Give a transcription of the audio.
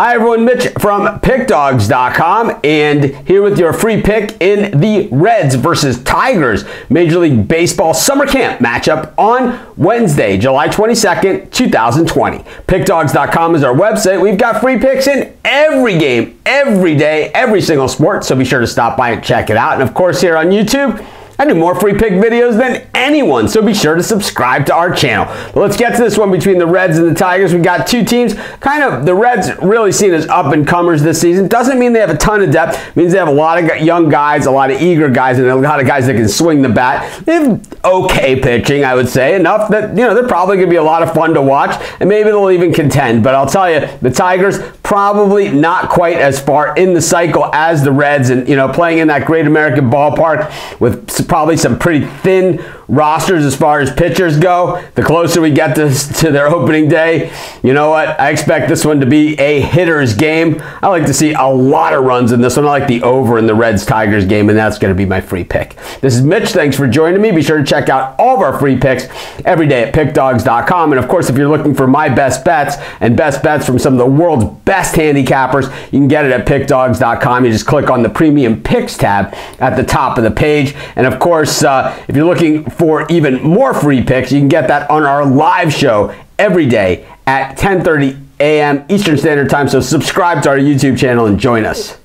Hi everyone, Mitch from PickDawgz.com and here with your free pick in the Reds versus Tigers Major League Baseball Summer Camp matchup on Wednesday, July 22nd, 2020. PickDawgz.com is our website. We've got free picks in every game, every day, every single sport, so be sure to stop by and check it out. And of course here on YouTube, I do more free pick videos than anyone, so be sure to subscribe to our channel. But let's get to this one between the Reds and the Tigers. We've got two teams, kind of the Reds really seen as up and comers this season. Doesn't mean they have a ton of depth. It means they have a lot of young guys, a lot of eager guys, and a lot of guys that can swing the bat. They have okay pitching, I would say, enough that you know they're probably going to be a lot of fun to watch, and maybe they'll even contend. But I'll tell you, the Tigers probably not quite as far in the cycle as the Reds, and you know playing in that Great American Ballpark with probably some pretty thin rosters as far as pitchers go. The closer we get to, to their opening day, you know what? I expect this one to be a hitter's game. I like to see a lot of runs in this one. I like the over in the Reds Tigers game, and that's going to be my free pick. This is Mitch. Thanks for joining me. Be sure to check out all of our free picks every day at pickdawgz.com. And of course, if you're looking for my best bets and best bets from some of the world's best handicappers, you can get it at pickdawgz.com. You just click on the premium picks tab at the top of the page. And of course, uh, if you're looking for even more free picks, you can get that on our live show every day at 10:30 a.m. Eastern Standard Time. So subscribe to our YouTube channel and join us.